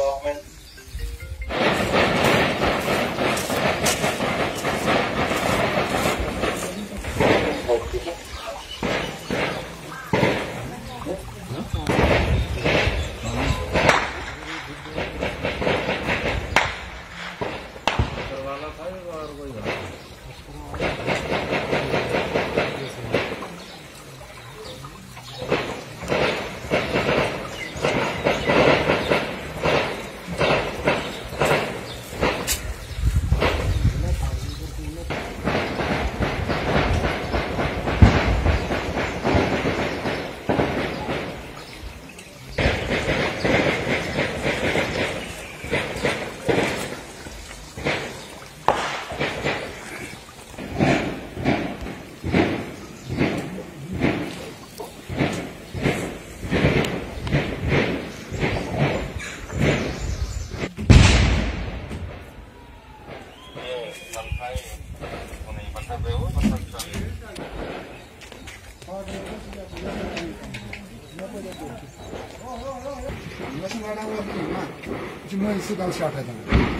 government. Okay. 你们是把的个门嘛，就门是刚敲开的。